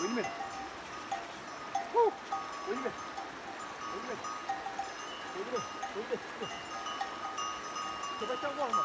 Windmill. Woo! Windmill. Windmill. Windmill. Windmill. Windmill. Sebastian Warmer.